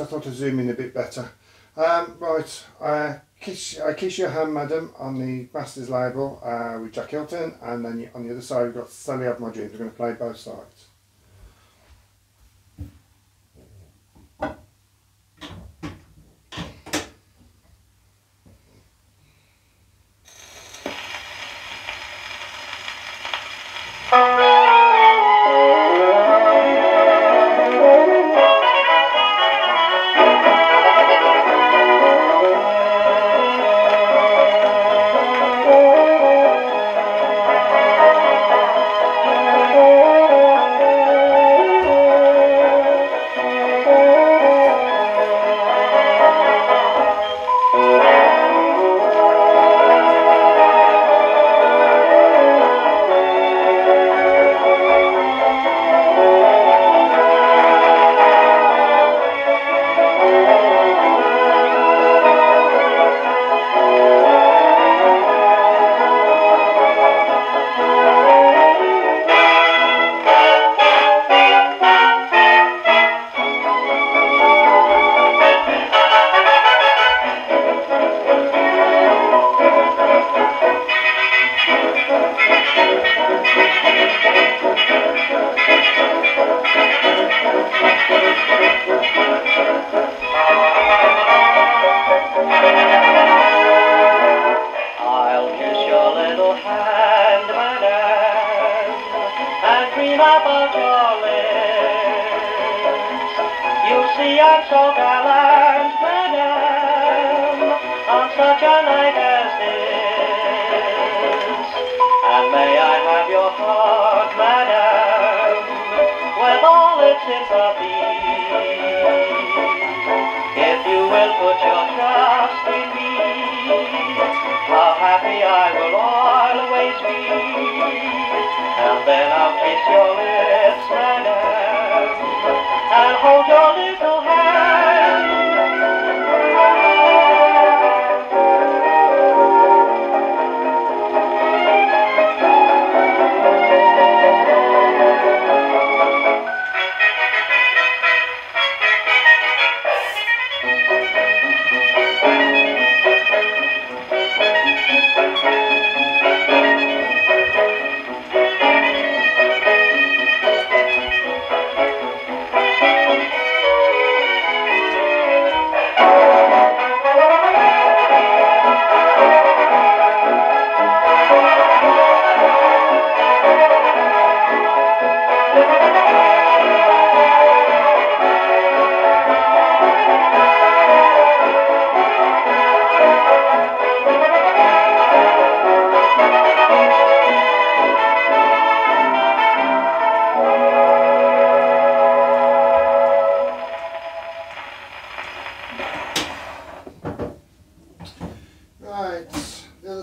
I thought I'd zoom in a bit better. Um, right, uh, kiss, I Kiss Your Hand Madam on the Masters label uh, with Jack Hylton and then on the other side we've got Sally of My Dreams. We're going to play both sides. Dream about. You see, I'm so gallant, madam, on such a night as this. And may I have your heart, madam, with all its sympathy. If you will put your trust in me, how happy I will always be. And then I'll kiss your lips, madam, and hold your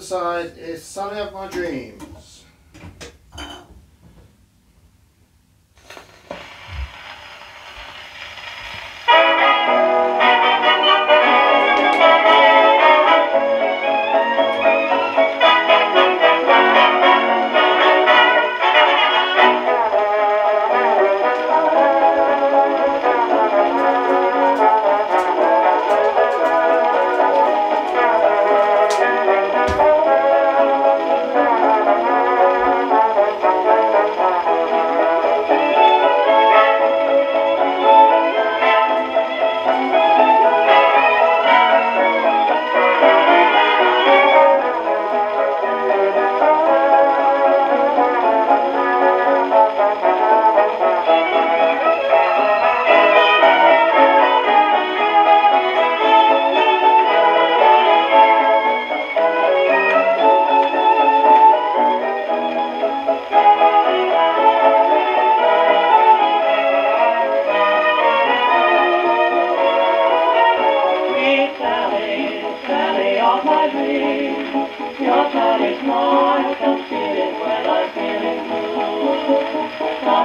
side is Sally of My Dreams.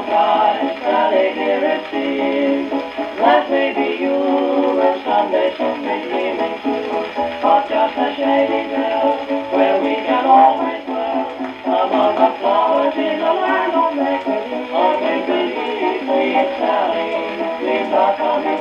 Sometimes, Sally, dear, it seems maybe you will someday someday dreaming too. Of just a shady where we can always dwell. Among the flowers in the land coming